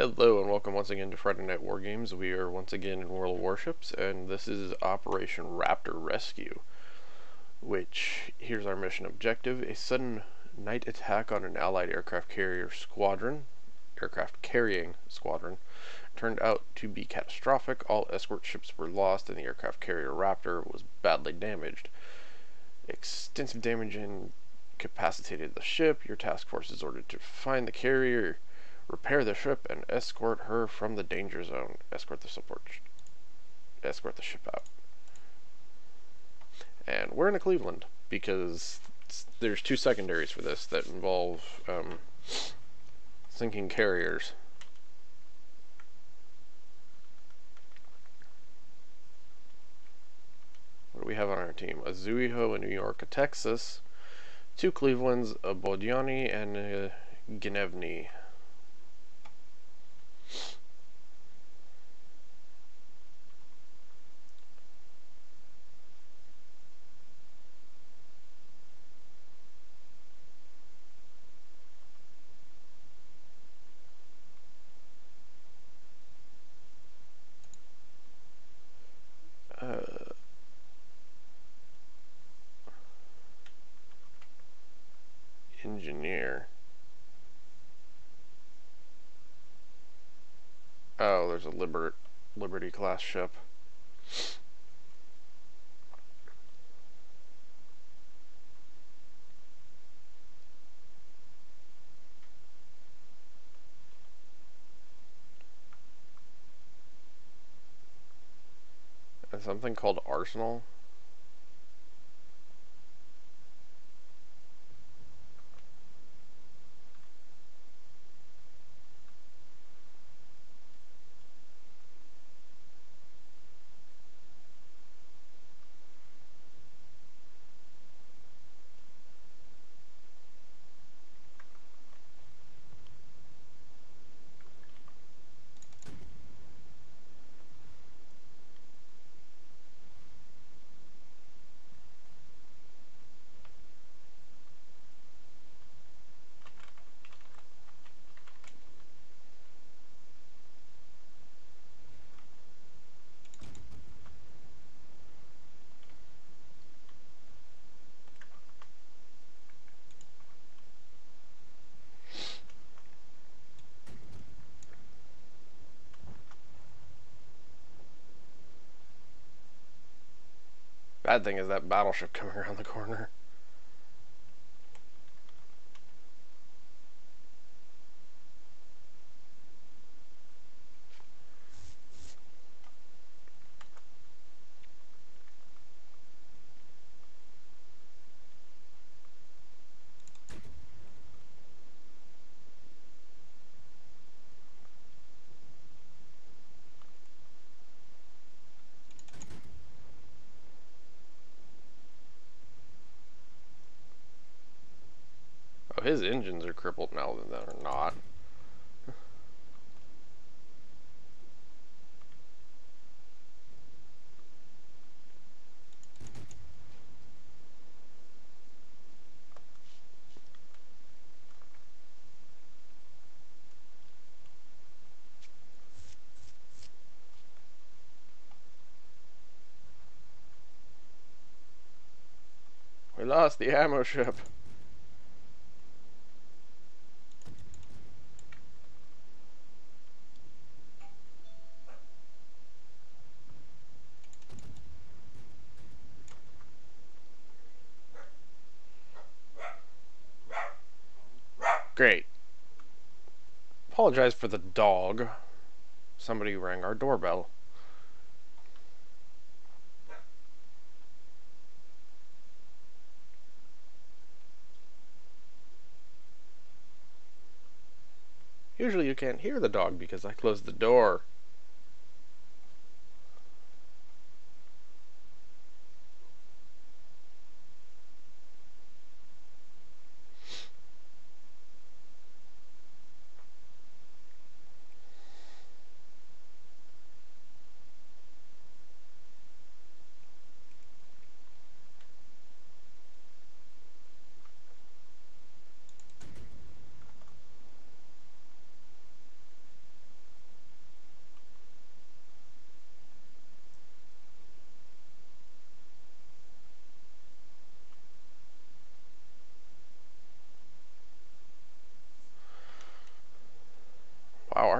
Hello and welcome once again to Friday Night War Games. We are once again in World of Warships and this is Operation Raptor Rescue. Which, here's our mission objective. A sudden night attack on an allied aircraft carrier squadron, aircraft carrying squadron, turned out to be catastrophic. All escort ships were lost and the aircraft carrier Raptor was badly damaged. Extensive damage incapacitated the ship. Your task force is ordered to find the carrier repair the ship, and escort her from the danger zone. Escort the support. Escort the ship out. And we're in a Cleveland because there's two secondaries for this that involve um, sinking carriers. What do we have on our team? A Zuiho, a New York, a Texas, two Clevelands, a Budyonny, and a Gnevny. engineer. Oh, there's a Liber Liberty class ship. Something called Arsenal. Bad thing is that battleship coming around the corner. Oh, his engines are crippled now, then they're not. We lost the ammo ship. Apologize for the dog. Somebody rang our doorbell. Usually you can't hear the dog because I closed the door.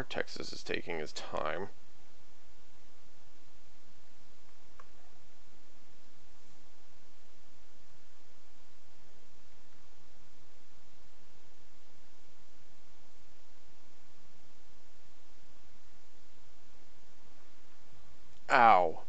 Texas is taking his time. Ow.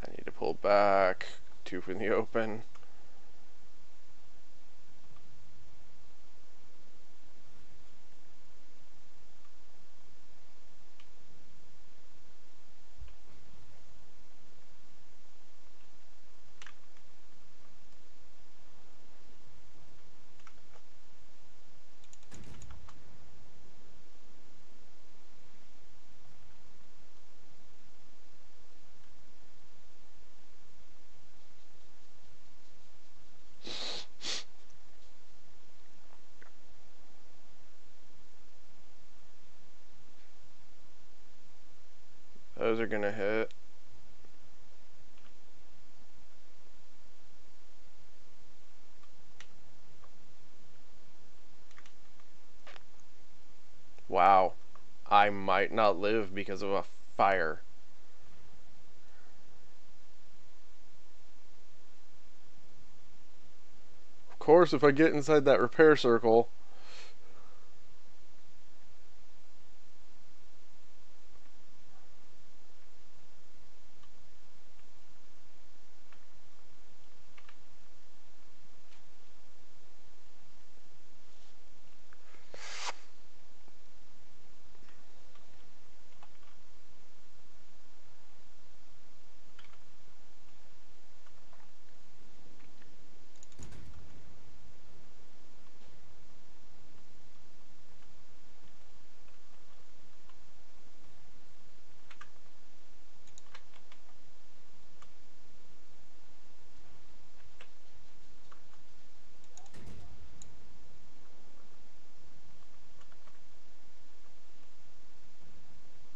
I need to pull back, two from the open. Those are gonna hit. Wow. I might not live because of a fire. Of course, if I get inside that repair circle,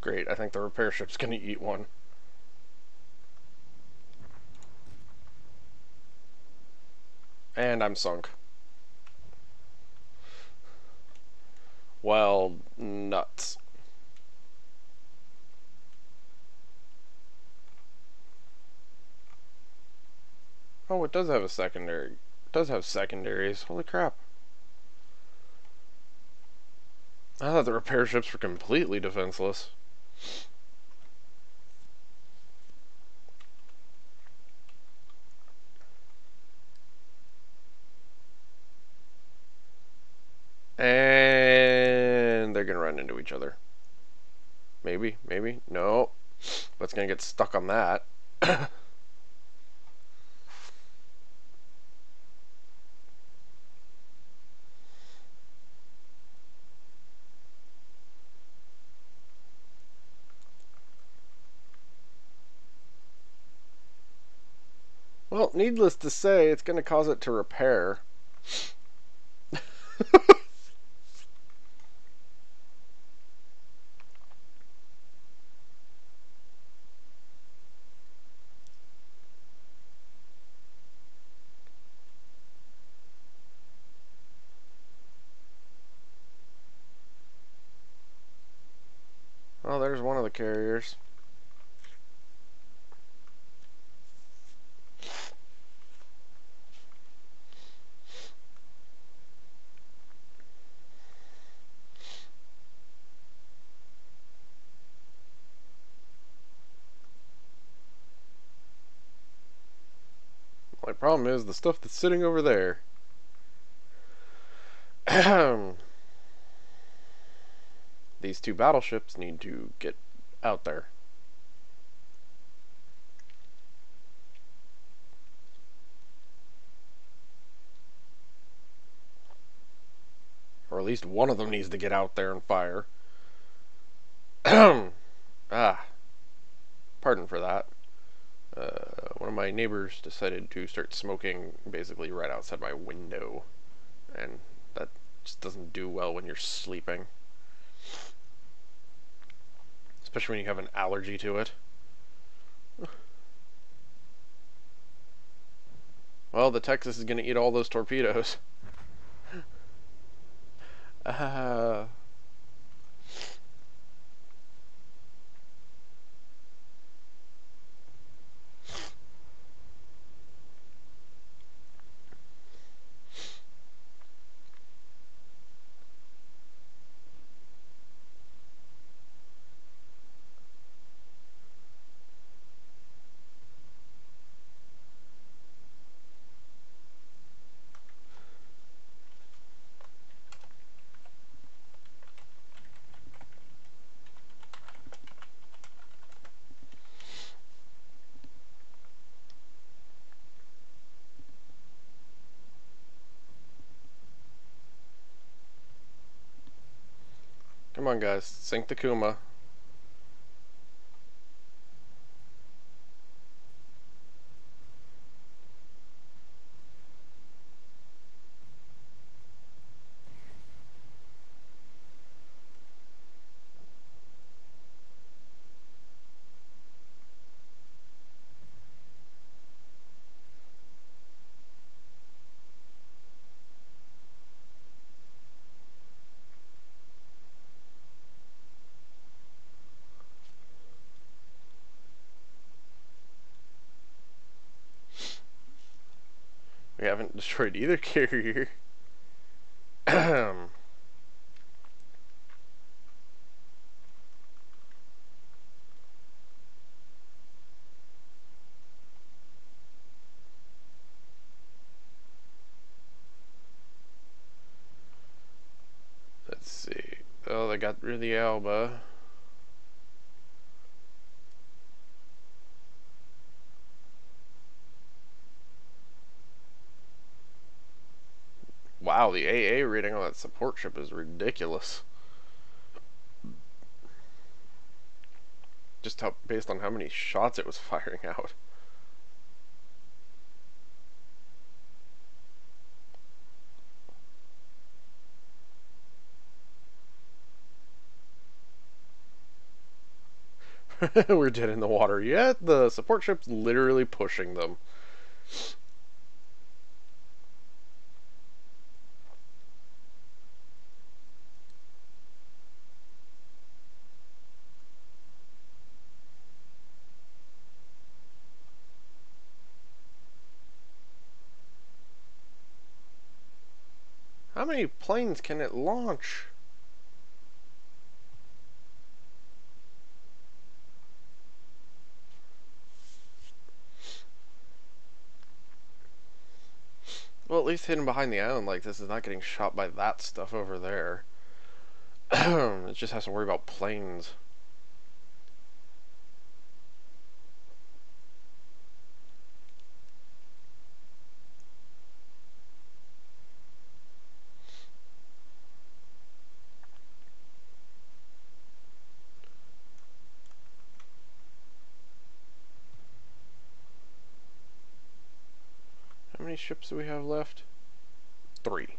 Great, I think the repair ship's gonna eat one. And I'm sunk. Well, nuts. Oh, it does have a secondary. It does have secondaries. Holy crap. I thought the repair ships were completely defenseless. And they're going to run into each other. Maybe, maybe. No. What's going to get stuck on that? Well, needless to say, it's going to cause it to repair. There's one of the carriers. My problem is the stuff that's sitting over there. Um, These two battleships need to get out there. Or at least one of them needs to get out there and fire. ah. Pardon for that. uh, one of my neighbors decided to start smoking basically right outside my window, and that just doesn't do well when you're sleeping, especially when you have an allergy to it. Well, the Texas is going to eat all those torpedoes. uh, guys. Sink the Kuma. Haven't destroyed either carrier. Let's see. Oh, they got rid of the Aoba. The AA reading on that support ship is ridiculous. Just how, based on how many shots it was firing out. We're dead in the water. Yet the support ship's literally pushing them. How many planes can it launch? Well, at least hidden behind the island like this is not getting shot by that stuff over there. it just has to worry about planes. Ships do we have left? Three.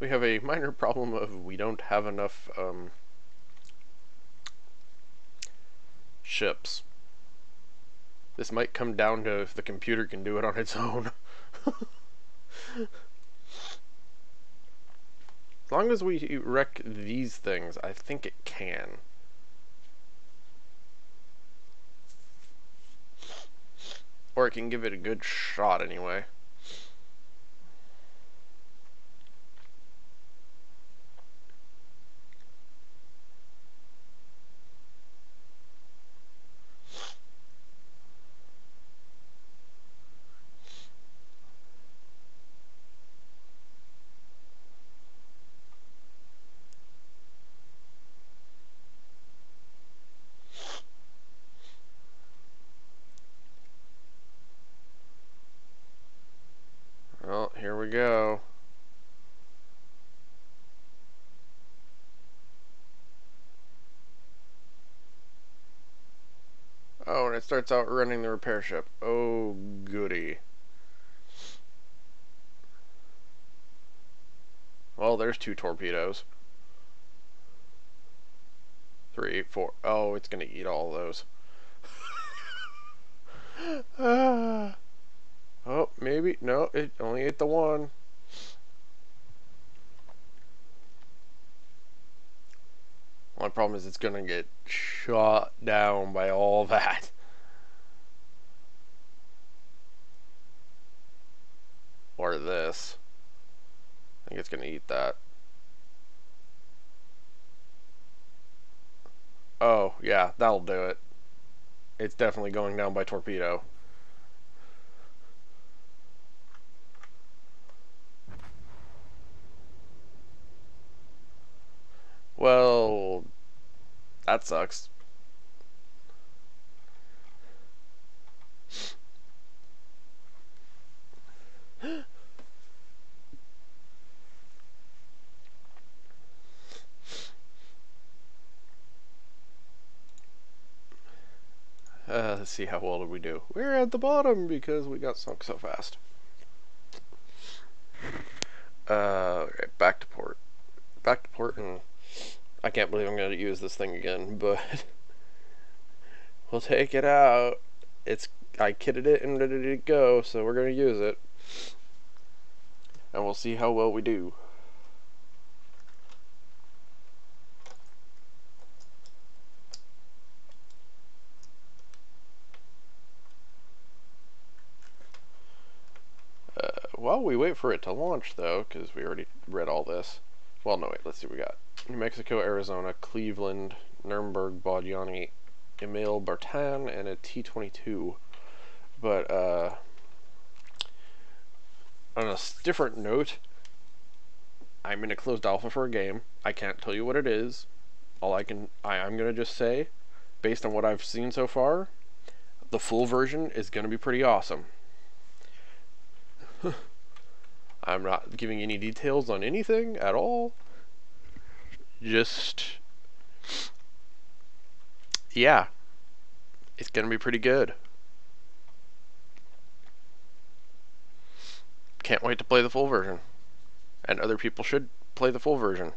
we have a minor problem of we don't have enough um, ships. This might come down to if the computer can do it on its own. as long as we wreck these things, I think it can. Or it can give it a good shot anyway. here we go. Oh, and it starts out running the repair ship. Oh, goody. Well, there's two torpedoes. Three, four. Oh, it's going to eat all those. ah. Oh, maybe. No, it only ate the one. My problem is it's going to get shot down by all that. Or this. I think it's going to eat that. Oh, yeah, that'll do it. It's definitely going down by torpedo. Well, that sucks. Uh, let's see how well did we do. We're at the bottom because we got sunk so fast. Uh, back to port. Back to port and I can't believe I'm going to use this thing again, but we'll take it out. It's I kitted it and ready to go, so we're going to use it. And we'll see how well we do. Uh, while we wait for it to launch, though, because we already read all this. Well, no, wait, let's see what we got. New Mexico, Arizona, Cleveland, Nuremberg, Budyonny, Emil Bertin, and a T-22. But, uh, on a different note, I'm in a closed alpha for a game. I can't tell you what it is. All I can, I, I'm going to just say, based on what I've seen so far, the full version is going to be pretty awesome. I'm not giving any details on anything at all just yeah, it's gonna be pretty good. Can't wait to play the full version. And other people should play the full version,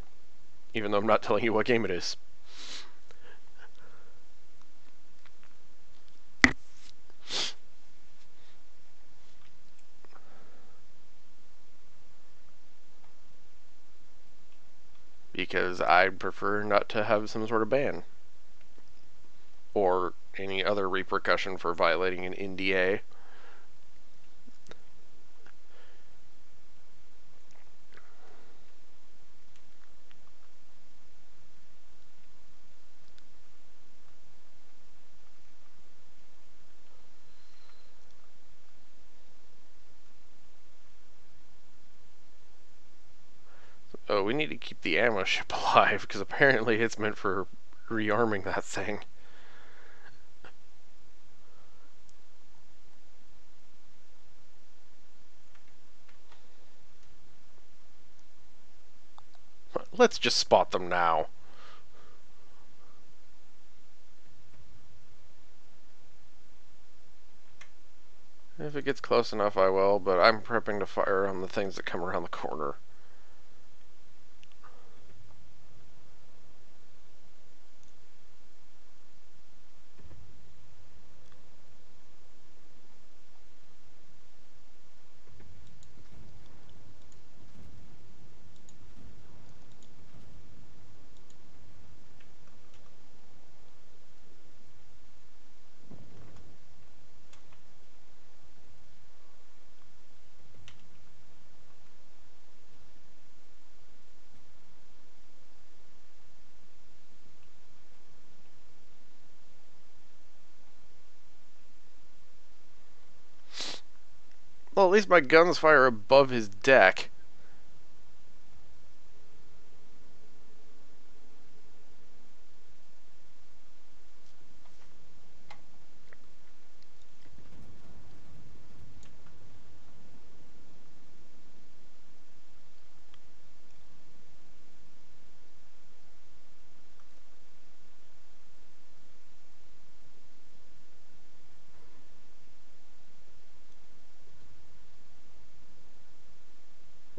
even though I'm not telling you what game it is. Because I prefer not to have some sort of ban or any other repercussion for violating an NDA. Oh, we need to keep ammo ship alive, because apparently it's meant for rearming that thing. Let's just spot them now. If it gets close enough, I will, but I'm prepping to fire on the things that come around the corner. Least my guns fire above his deck.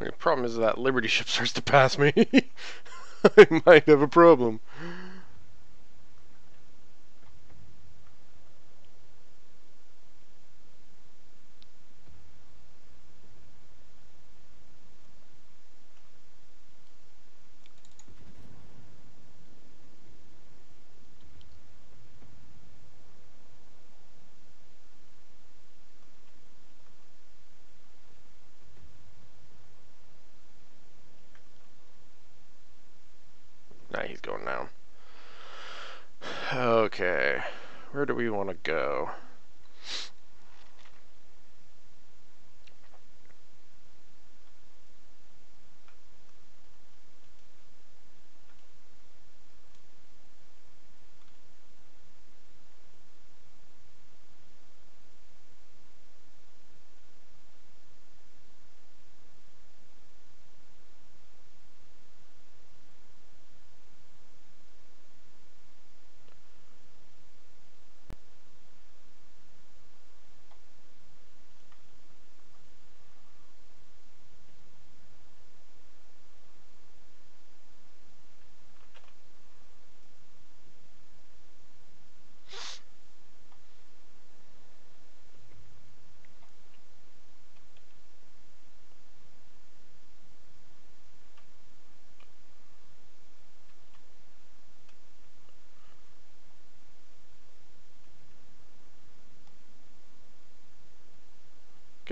The problem is that Liberty ship starts to pass me. I might have a problem. Now he's going down. Okay, where do we want to go?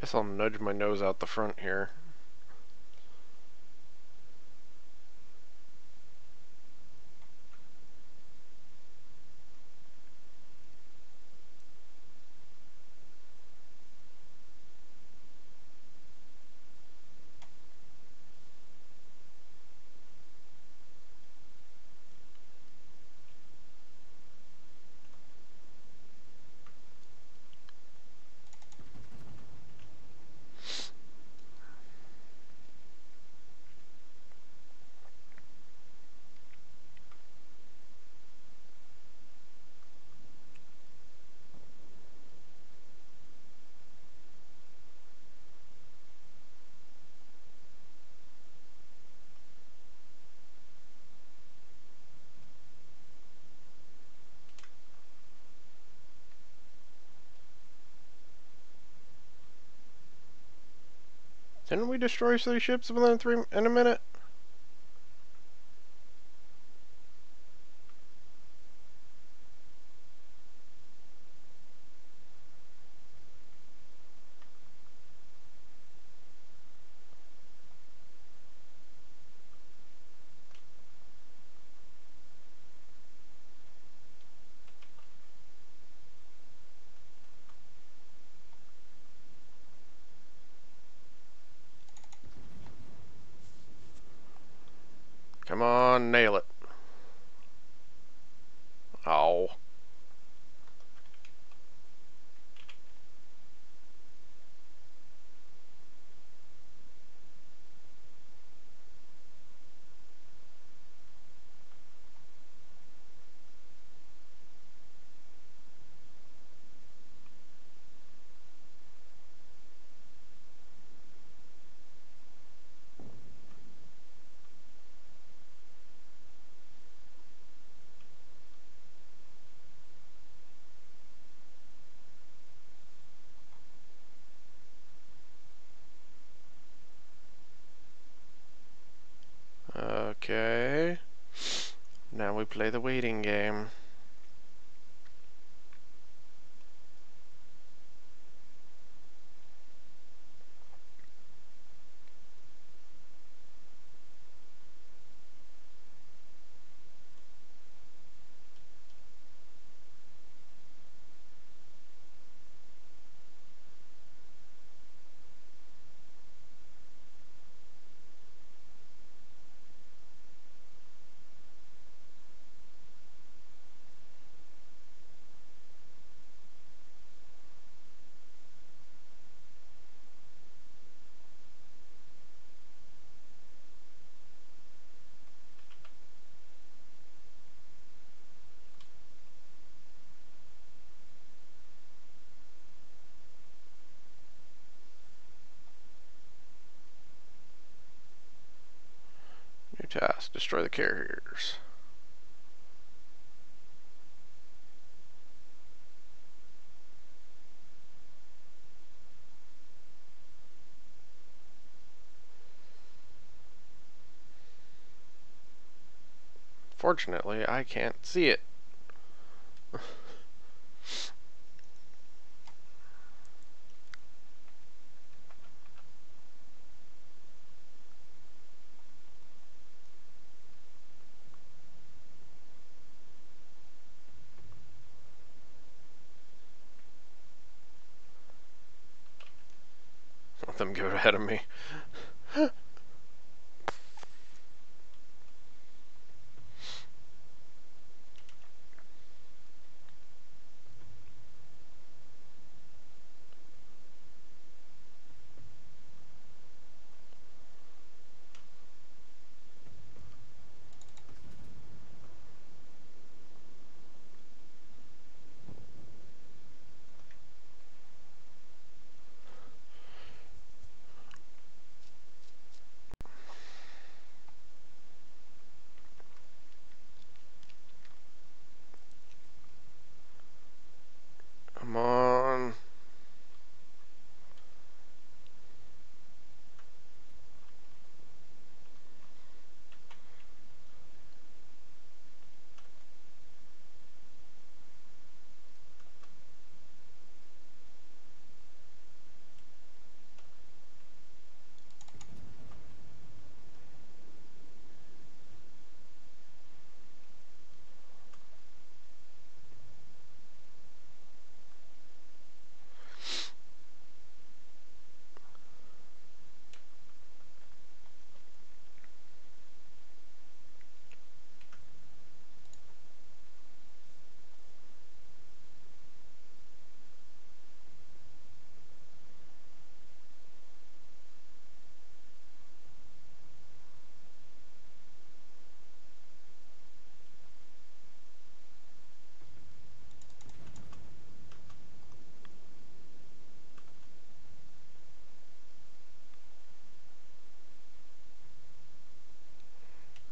Guess I'll nudge my nose out the front here. Didn't we destroy three ships within three in a minute? Come on, nail it. Task, destroy the carriers. Fortunately, I can't see it. them get ahead of me. Come on.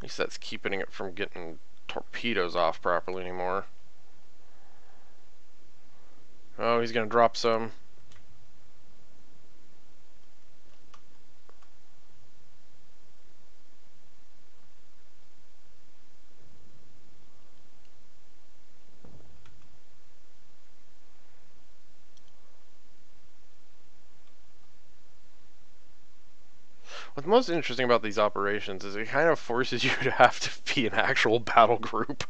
At that's keeping it from getting torpedoes off properly anymore. Oh, he's gonna drop some. What's most interesting about these operations is it kind of forces you to have to be an actual battle group.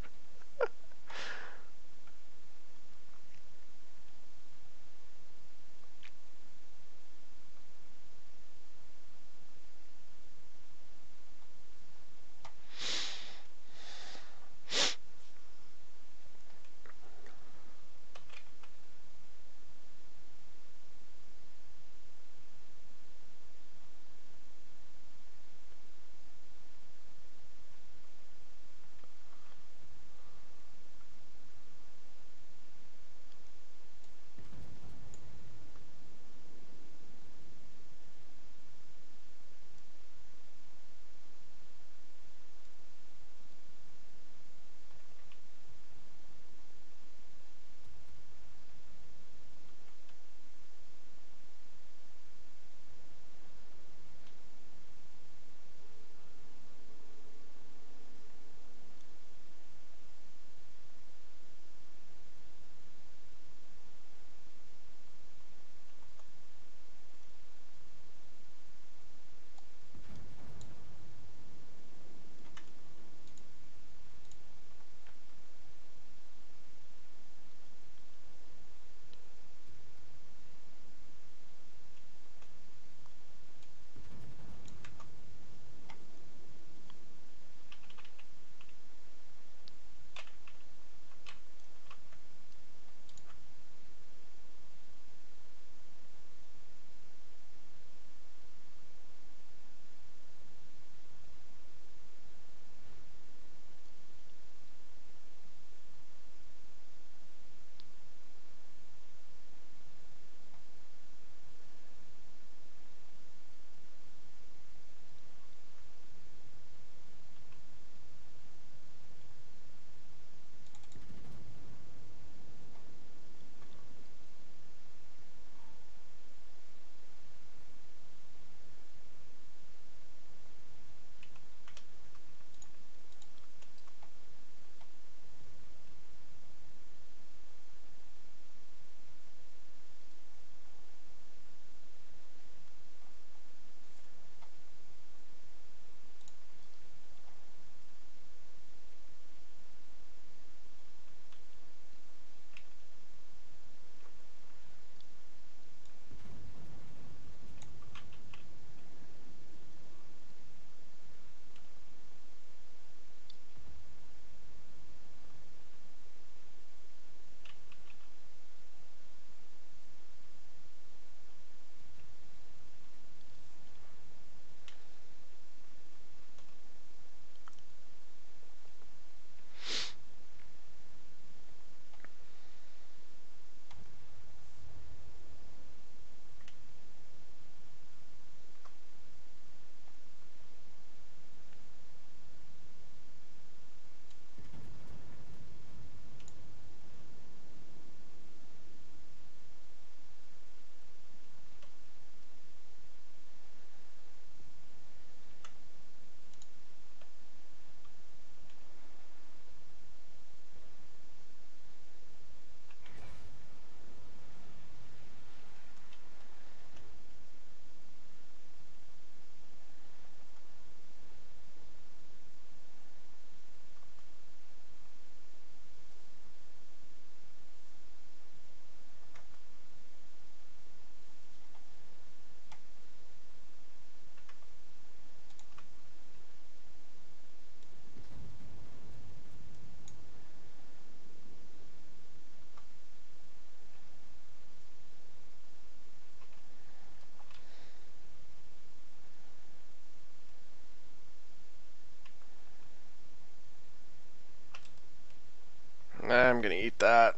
I'm gonna eat that.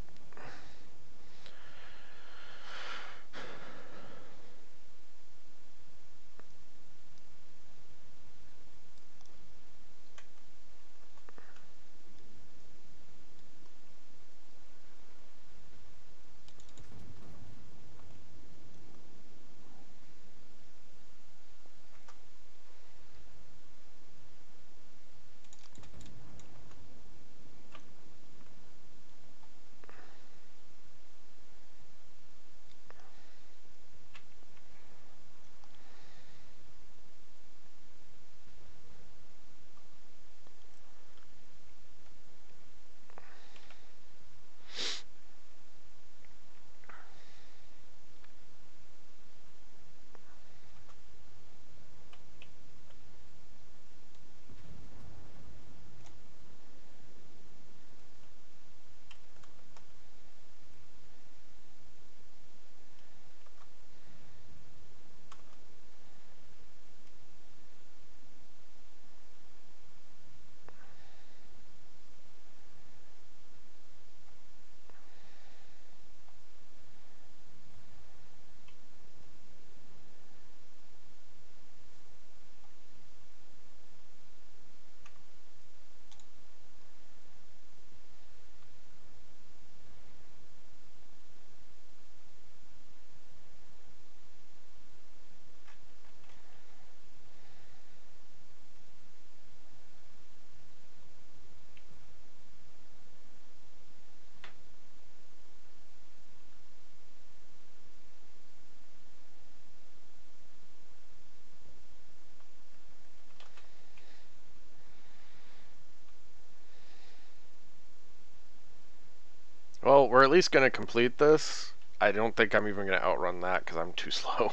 At least going to complete this. I don't think I'm even going to outrun that because I'm too slow.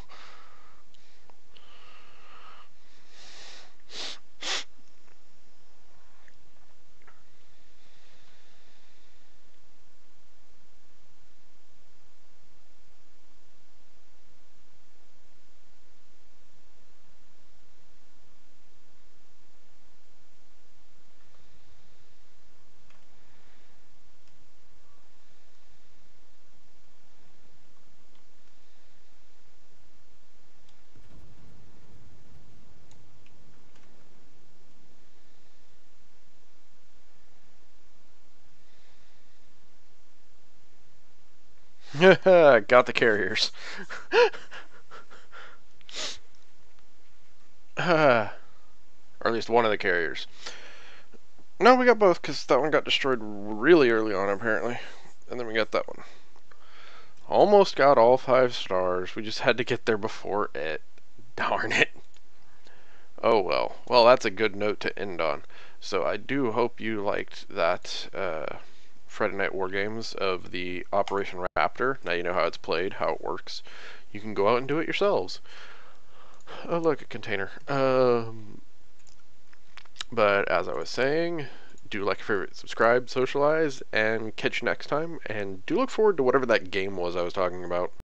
Got the carriers. or at least one of the carriers. No, we got both because that one got destroyed really early on, apparently. And then we got that one. Almost got all five stars. We just had to get there before it. Darn it. Oh well. Well, that's a good note to end on. So I do hope you liked that. Uh, Friday Night War Games of the Operation Raptor. Now you know how it's played, how it works. You can go out and do it yourselves. Oh, look, a container. Um, but as I was saying, do like favorite, subscribe, socialize, and catch you next time. And do look forward to whatever that game was I was talking about.